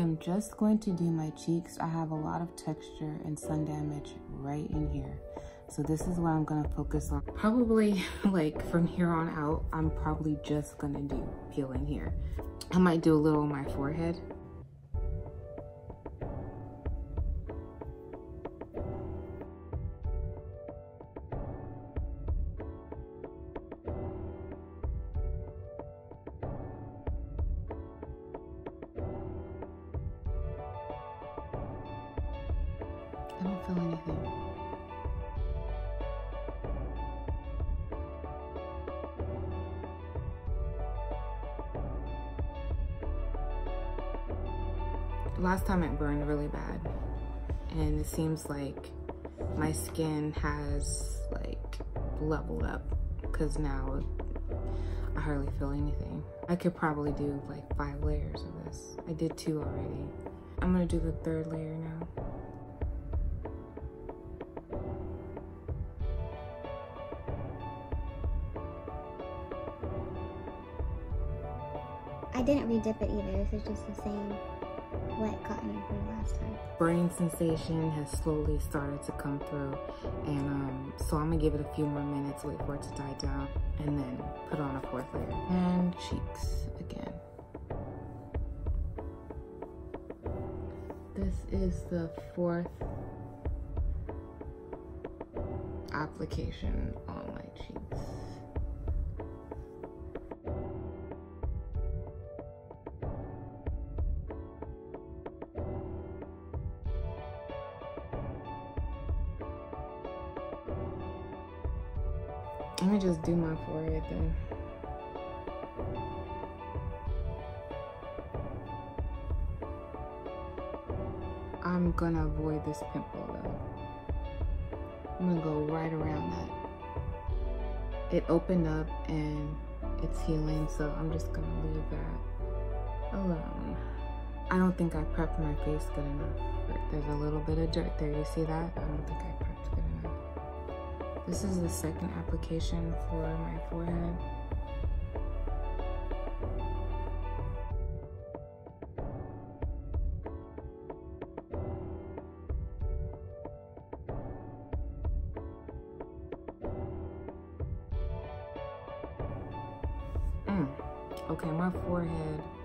I'm just going to do my cheeks. I have a lot of texture and sun damage right in here. So this is what I'm gonna focus on. Probably like from here on out, I'm probably just gonna do peeling here. I might do a little on my forehead I don't feel anything. Last time it burned really bad and it seems like my skin has like leveled up because now I hardly feel anything. I could probably do like five layers of this. I did two already. I'm gonna do the third layer now. I didn't re-dip it either. This is just the same wet cotton I put last time. Burning sensation has slowly started to come through. And um, so I'm gonna give it a few more minutes, wait for it to die down, and then put on a fourth layer. And cheeks again. This is the fourth application on my cheeks. Let me just do my forehead then. I'm gonna avoid this pimple though. I'm gonna go right around that. It opened up and it's healing, so I'm just gonna leave that alone. I don't think I prepped my face good enough. There's a little bit of dirt there, you see that? I don't think I prepped. This is the second application for my forehead. Mm. Okay, my forehead.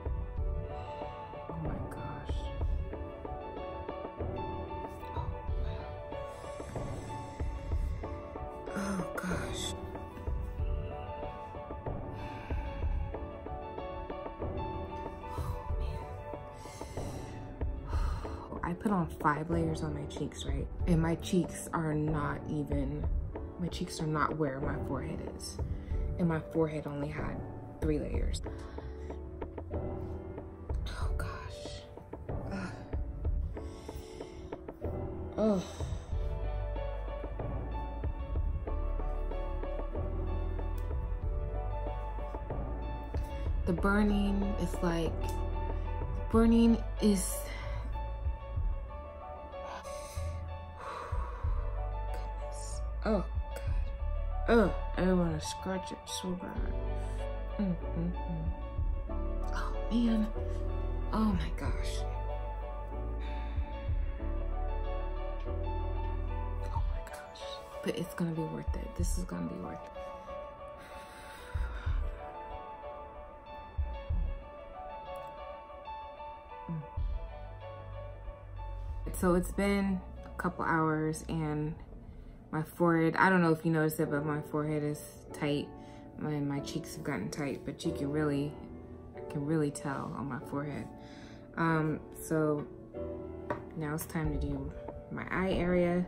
I put on five layers on my cheeks, right? And my cheeks are not even, my cheeks are not where my forehead is. And my forehead only had three layers. Oh gosh. Ugh. Oh. The burning is like, burning is, Oh God. Oh, I want to scratch it so bad. Mm, mm, mm. Oh man. Oh my gosh. Oh my gosh. But it's gonna be worth it. This is gonna be worth it. So it's been a couple hours and my forehead, I don't know if you noticed it, but my forehead is tight. My, my cheeks have gotten tight, but you can really, I can really tell on my forehead. Um, so now it's time to do my eye area.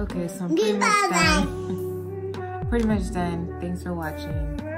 Okay, so I'm pretty much done. pretty much done. Thanks for watching.